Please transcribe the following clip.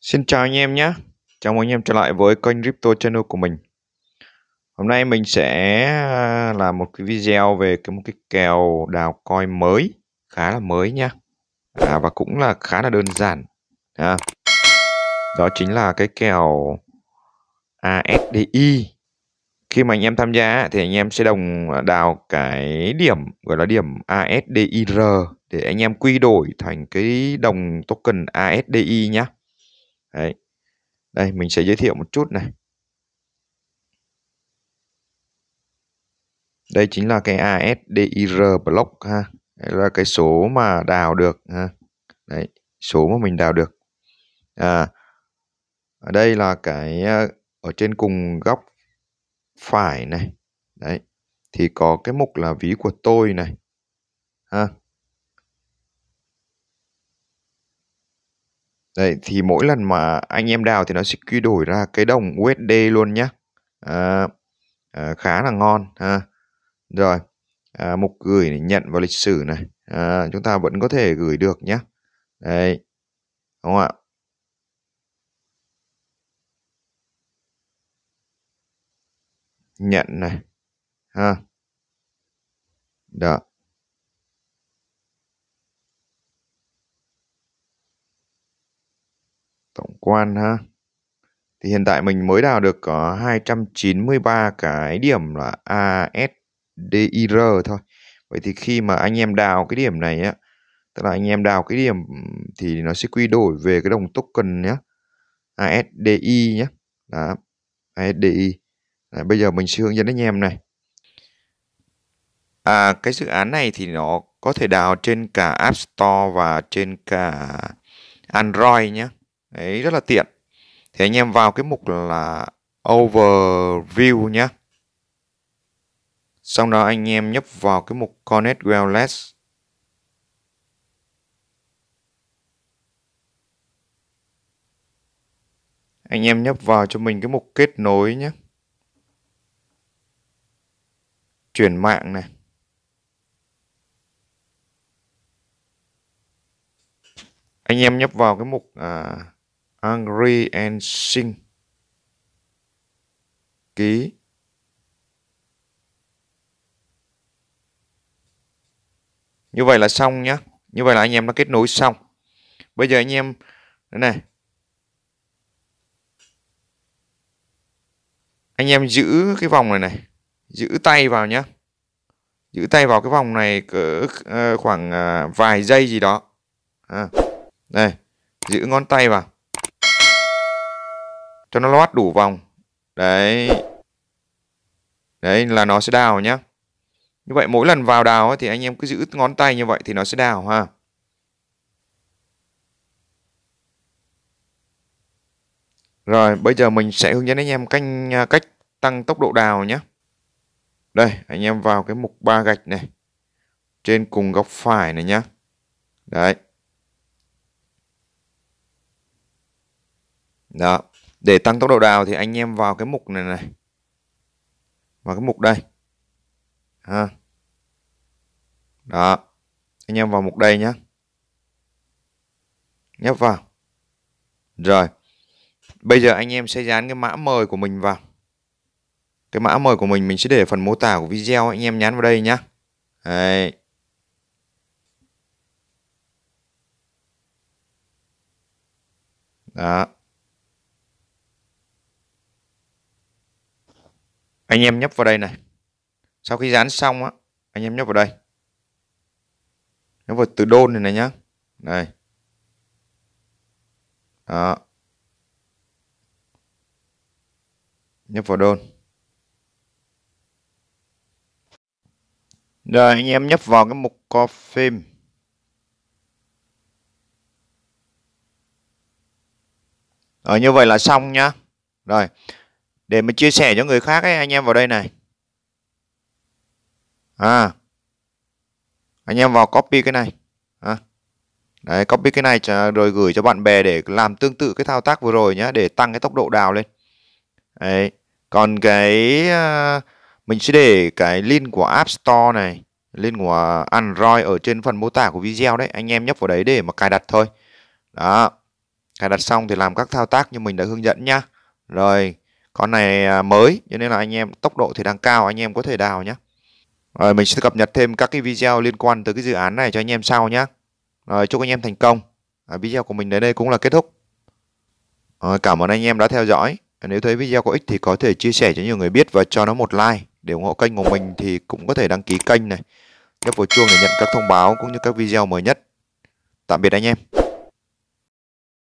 Xin chào anh em nhé. Chào mừng anh em trở lại với kênh Crypto Channel của mình. Hôm nay mình sẽ à, làm một cái video về cái một cái kèo đào coin mới, khá là mới nhá À, và cũng là khá là đơn giản. À, đó chính là cái kèo ASDI. Khi mà anh em tham gia thì anh em sẽ đồng à, đào cái điểm gọi là điểm ASDIR để anh em quy đổi thành cái đồng token ASDI nhé. Đấy. Đây mình sẽ giới thiệu một chút này. Đây chính là cái ASDIR block ha. Đây là cái số mà đào được ha. Đấy, số mà mình đào được. À ở đây là cái à, ở trên cùng góc phải này. Đấy. Thì có cái mục là ví của tôi này. Ha. Đấy, thì mỗi lần mà anh em đào thì nó sẽ quy đổi ra cái đồng USD luôn nhé. À, ờ, à, ờ, khá là ngon ha. Rồi, à, mục gửi này, nhận vào lịch sử này. À, chúng ta vẫn có thể gửi được nhé. Đấy, đúng không ạ? Nhận này. Ha. Đó. Tổng quan ha. Thì hiện tại mình mới đào được có 293 cái điểm là ASDIR thôi. Vậy thì khi mà anh em đào cái điểm này á tức là anh em đào cái điểm thì nó sẽ quy đổi về cái đồng token nhé ASDI nhé đó ASDI Đấy, bây giờ mình sẽ hướng dẫn anh em này. À, cái dự án này thì nó có thể đào trên cả App Store và trên cả Android nhé Đấy, rất là tiện. Thì anh em vào cái mục là Overview nhé. Xong đó anh em nhấp vào cái mục Connect Wireless. Anh em nhấp vào cho mình cái mục kết nối nhé. Chuyển mạng này. Anh em nhấp vào cái mục à, Angry and Sing. Ký. Như vậy là xong nhá. Như vậy là anh em đã kết nối xong. Bây giờ anh em đây này. Anh em giữ cái vòng này này. Giữ tay vào nhá. Giữ tay vào cái vòng này cỡ ờ, khoảng ờ, vài giây gì đó. À, đây. Giữ ngón tay vào cho nó lót đủ vòng. Đấy. Đấy, là nó sẽ đào nhá. Như vậy mỗi lần vào đào thì anh em cứ giữ ngón tay như vậy thì nó sẽ đào ha. Rồi, bây giờ mình sẽ hướng dẫn anh em cách à, cách tăng tốc độ đào nhé đây, anh em vào cái mục ba gạch này. Trên cùng góc phải này nhá. Đấy. Đó để tăng tốc độ đào thì anh em vào cái mục này này. Vào cái mục đây. Ha. Đó. Anh em vào mục đây nhé. Nhấp vào. Rồi. Bây giờ anh em sẽ dán cái mã mời của mình vào. Cái mã mời của mình mình sẽ để phần mô tả của video, anh em nhắn vào đây nhá. Đấy. Đó. Anh em nhấp vào đây này. Sau khi dán xong á, anh em nhấp vào đây. Nhấp vào từ đôn này này nhá. Đây. Đó. Nhấp vào đôn. Rồi, anh em nhấp vào cái mục co phim. Rồi, như vậy là xong nhá. Rồi để mà chia sẻ cho người khác ấy, anh em vào đây này. À. Anh em vào copy cái này. À. đấy, copy cái này rồi gửi cho bạn bè để làm tương tự cái thao tác vừa rồi nhé để tăng cái tốc độ đào lên. Đấy. Còn cái à, mình sẽ để cái link của App Store này, link của Android ở trên phần mô tả của video đấy, anh em nhấp vào đấy để mà cài đặt thôi. Đó. Cài đặt xong thì làm các thao tác như mình đã hướng dẫn nhá. Rồi con này à, mới cho nên là anh em tốc độ thì đang cao anh em có thể đào nhé rồi mình sẽ cập nhật thêm các cái video liên quan tới cái dự án này cho anh em sau nhé rồi chúc anh em thành công. À, video của mình đến đây cũng là kết thúc. Rồi, cảm ơn anh em đã theo dõi. Nếu thấy video có ích thì có thể chia sẻ cho nhiều người biết và cho nó một like để ủng hộ kênh của mình thì cũng có thể đăng ký kênh này. Nhấp vào chuông để nhận các thông báo cũng như các video mới nhất. Tạm biệt anh em.